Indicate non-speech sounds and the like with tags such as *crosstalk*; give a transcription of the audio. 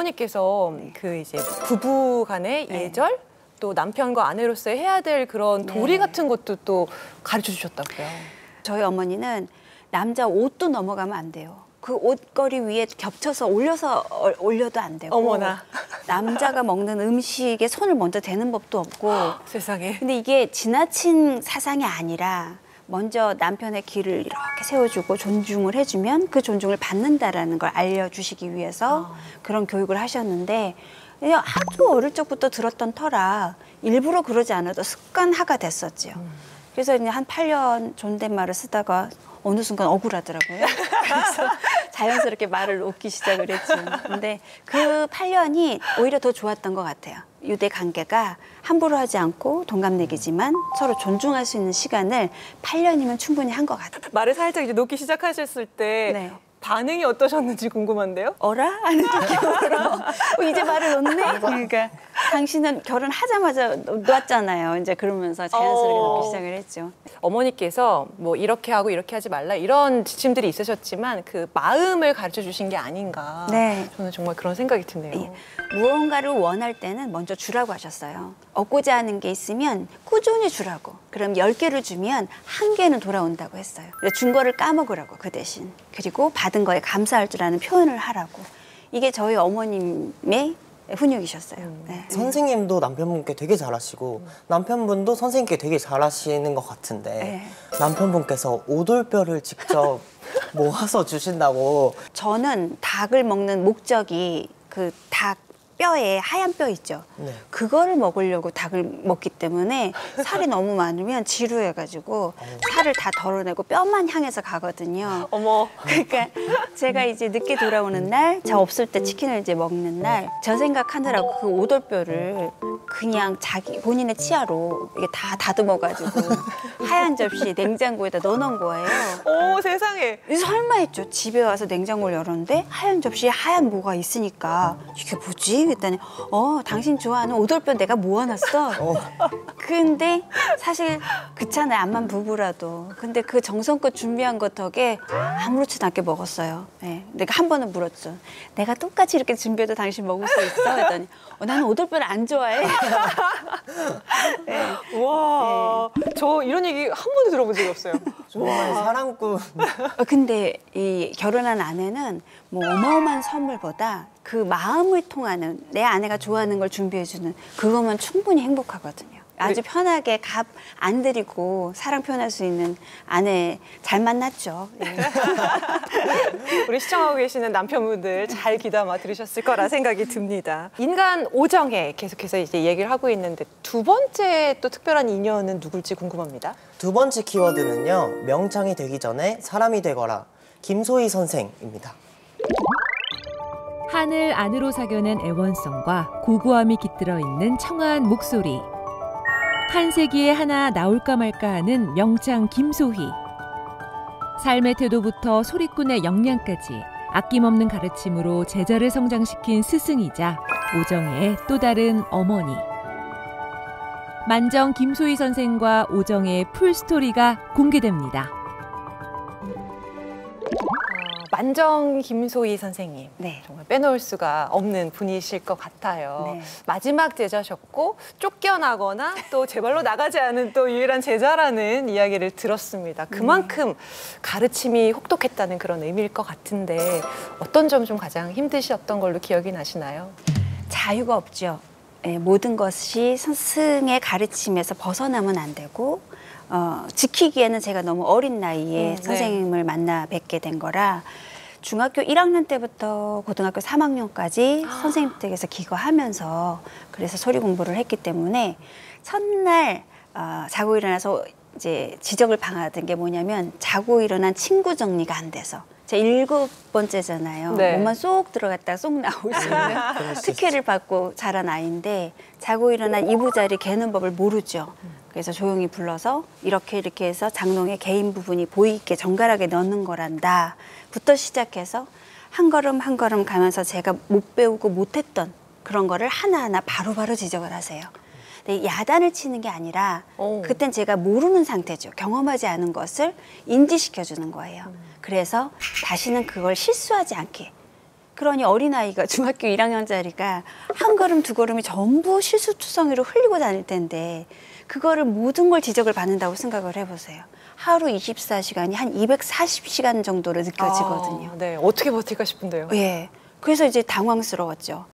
어머니께서 그 이제 부부 간의 네. 예절 또 남편과 아내로서의 해야 될 그런 도리 네. 같은 것도 또 가르쳐 주셨다고요. 저희 어머니는 남자 옷도 넘어가면 안 돼요. 그 옷걸이 위에 겹쳐서 올려서 어- 올려도 안 되고 어머나. 남자가 먹는 음식에 손을 먼저 대는 법도 없고 *laughs* 세상에. 근데 이게 지나친 사상이 아니라 먼저 남편의 길을 이렇게 세워주고 존중을 해주면 그 존중을 받는다라는 걸 알려주시기 위해서 그런 교육을 하셨는데 아주 어릴 적부터 들었던 터라 일부러 그러지 않아도 습관화가 됐었지요. 그래서 그냥 한 8년 존댓말을 쓰다가 어느 순간 억울하더라고요. 그래서 *laughs* 자연스럽게 말을 놓기 시작을 했죠. 근데 그 8년이 오히려 더 좋았던 것 같아요. 유대 관계가 함부로 하지 않고 동갑내기지만 서로 존중할 수 있는 시간을 8년이면 충분히 한 것 같아요. 말을 살짝 이제 놓기 시작하셨을 때 네. 반응이 어떠셨는지 궁금한데요. 어라? 하는 느낌으로 어, 이제 말을 놓네? 그러니까 당신은 결혼하자마자 놓았잖아요. 이제 그러면서 자연스럽게 어. 놓기 시작을 했죠. 어머니께서 뭐 이렇게 하고 이렇게 하지 말라 이런 지침들이 있으셨지만 그 마음을 가르쳐 주신 게 아닌가. 네. 저는 정말 그런 생각이 드네요. 예. 무언가를 원할 때는 먼저 주라고 하셨어요. 얻고자 하는 게 있으면 꾸준히 주라고. 그럼 10개를 주면 한 개는 돌아온다고 했어요. 준 거를 까먹으라고 그 대신. 그리고 받은 거에 감사할 줄 아는 표현을 하라고. 이게 저희 어머님의 훈육이셨어요. 네. 선생님도 남편분께 되게 잘하시고 남편분도 선생님께 되게 잘하시는 것 같은데 네. 남편분께서 오돌뼈를 직접 *laughs* 모아서 주신다고 저는 닭을 먹는 목적이 그닭 뼈에 하얀 뼈 있죠. 네. 그거를 먹으려고 닭을 먹기 때문에 살이 너무 많으면 지루해가지고 살을 다 덜어내고 뼈만 향해서 가거든요. 어머. 그러니까 제가 이제 늦게 돌아오는 날, 저 없을 때 치킨을 이제 먹는 날, 저 생각하느라고 그 오돌뼈를 그냥 자기 본인의 치아로 이게 다 다듬어가지고 *laughs* 하얀 접시 냉장고에다 넣어놓은 거예요. 오 세상에. 설마 했죠. 집에 와서 냉장고를 열었는데 하얀 접시에 하얀 뭐가 있으니까 이게 뭐지? 그랬더니 어 당신 좋아하는 오돌뼈 내가 모아놨어. 근데 사실 그렇잖아요. 암만 부부라도. 근데 그 정성껏 준비한 것 덕에 아무렇지도 않게 먹었어요. 네. 내가 한 번은 물었죠. 내가 똑같이 이렇게 준비해도 당신 먹을 수 있어? 했더니 어, 나는 오돌뼈를 안 좋아해. 네. 와. 저 이런 얘기 한 번도 들어본 적이 없어요. 정말 사랑꾼 어, 근데 이 결혼한 아내는 뭐 어마어마한 선물보다 그 마음을 통하는 내 아내가 좋아하는 걸 준비해주는 그거면 충분히 행복하거든요. 아주 편하게 값안 들이고 사랑 표현할 수 있는 아내 잘 만났죠. 예. *laughs* 우리 시청하고 계시는 남편분들 잘 귀담아 들으셨을 거라 생각이 듭니다. 인간 오정에 계속해서 이제 얘기를 하고 있는데 두 번째 또 특별한 인연은 누굴지 궁금합니다. 두 번째 키워드는요 명창이 되기 전에 사람이 되거라 김소희 선생입니다 하늘 안으로 사겨낸 애원성과 고고함이 깃들어 있는 청아한 목소리. 한 세기에 하나 나올까 말까 하는 명창 김소희. 삶의 태도부터 소리꾼의 역량까지 아낌없는 가르침으로 제자를 성장시킨 스승이자 오정혜의 또 다른 어머니. 만정 김소희 선생과 오정혜의 풀스토리가 공개됩니다. 어, 만정 김소희 선생님. 네. 정말 빼놓을 수가 없는 분이실 것 같아요. 네. 마지막 제자셨고 쫓겨나거나 또 제발로 나가지 않은 또 유일한 제자라는 이야기를 들었습니다. 그만큼 가르침이 혹독했다는 그런 의미일 것 같은데 어떤 점 좀 가장 힘드셨던 걸로 기억이 나시나요? 자유가 없죠. 예, 모든 것이 스승의 가르침에서 벗어나면 안 되고 어, 지키기에는 제가 너무 어린 나이에 음, 네. 선생님을 만나 뵙게 된 거라 중학교 1학년 때부터 고등학교 3학년까지 아. 선생님 댁에서 기거하면서 그래서 소리 공부를 했기 때문에 첫날 어, 자고 일어나서 이제 지적을 당하던 게 뭐냐면 자고 일어난 친구 정리가 안 돼서 제 일곱 번째잖아요. 네. 몸만 쏙 들어갔다가 쏙 나올 수 있는 특혜를 받고 자란 아이인데 자고 일어난 이부자리 개는 법을 모르죠. 그래서 조용히 불러서 이렇게 이렇게 해서 장롱에 개인 부분이 보이게 정갈하게 넣는 거란다 부터 시작해서 한 걸음 한 걸음 가면서 제가 못 배우고 못했던 그런 거를 하나하나 바로바로 지적을 하세요. 근데 야단을 치는 게 아니라 오. 그땐 제가 모르는 상태죠. 경험하지 않은 것을 인지시켜 주는 거예요. 그래서 다시는 그걸 실수하지 않게 그러니 어린아이가 *laughs* 중학교 1학년짜리가 한 걸음 두 걸음이 전부 실수투성이로 흘리고 다닐 텐데 그거를 모든 걸 지적을 받는다고 생각을 해보세요. 하루 24시간이 한 240시간 정도로 느껴지거든요. 아, 네, 어떻게 버틸까 싶은데요. 예. 그래서 이제 당황스러웠죠.